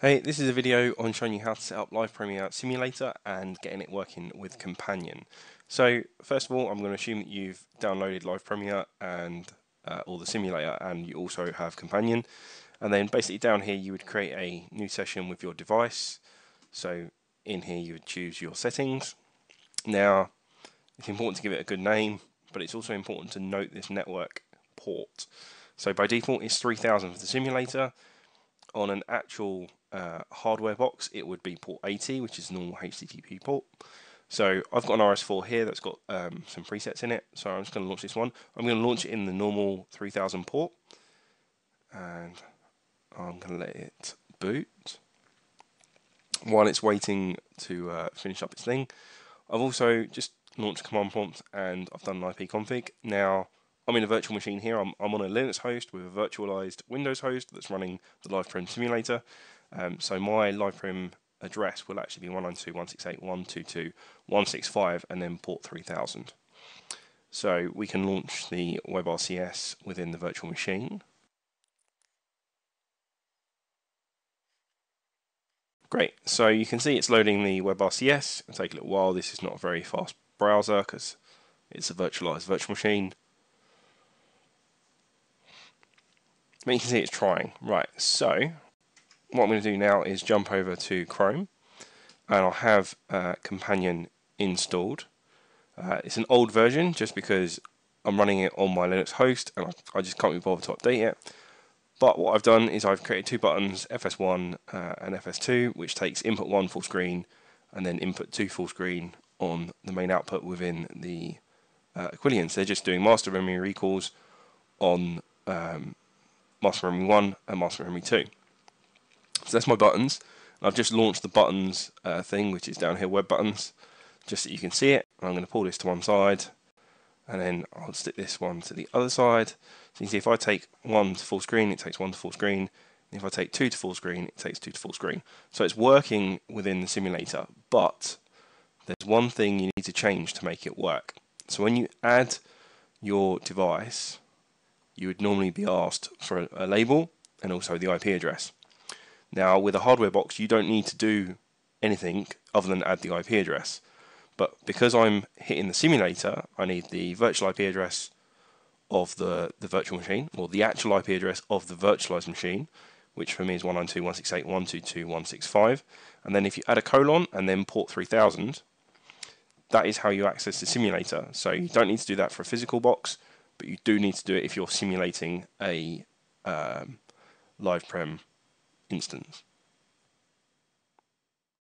Hey, this is a video on showing you how to set up LivePremier Simulator and getting it working with Companion. So first of all, I'm going to assume that you've downloaded LivePremier and uh, or the simulator and you also have Companion. And then basically down here you would create a new session with your device. So in here you would choose your settings. Now it's important to give it a good name, but it's also important to note this network port. So by default it's 3000 for the simulator. On an actual uh, hardware box, it would be port 80, which is normal HTTP port. So I've got an RS4 here that's got um, some presets in it. So I'm just going to launch this one. I'm going to launch it in the normal 3000 port. And I'm going to let it boot. While it's waiting to uh, finish up its thing, I've also just launched command prompt and I've done an IP config. Now, I'm in a virtual machine here. I'm, I'm on a Linux host with a virtualized Windows host that's running the LivePrem simulator. Um, so my LivePrem address will actually be 192.168.122.165 and then port 3000. So we can launch the WebRCS within the virtual machine. Great, so you can see it's loading the WebRCS. It'll take a little while. This is not a very fast browser because it's a virtualized virtual machine. But you can see it's trying. Right, so what I'm going to do now is jump over to Chrome and I'll have uh, Companion installed. Uh, it's an old version just because I'm running it on my Linux host and I, I, just can't be bothered to update it. But what I've done is I've created two buttons, FS1 uh, and FS2, which takes input 1 full screen and then input 2 full screen on the main output within the uh, Aquilons. They're just doing master memory recalls on um, master memory 1 and master memory 2. So that's my buttons. I've just launched the buttons uh, thing, which is down here, web buttons, just so you can see it. I'm going to pull this to one side, and then I'll stick this one to the other side. So you can see if I take one to full screen, it takes one to full screen. And if I take two to full screen, it takes two to full screen. So it's working within the simulator, but there's one thing you need to change to make it work. So when you add your device, you would normally be asked for a, label and also the IP address. Now, with a hardware box, you don't need to do anything other than add the IP address. But because I'm hitting the simulator, I need the virtual IP address of the, the virtual machine, or the actual IP address of the virtualized machine, which for me is 192.168.122.165. And then if you add a colon and then port 3000, that is how you access the simulator. So you don't need to do that for a physical box, but you do need to do it if you're simulating a um, live prem instance.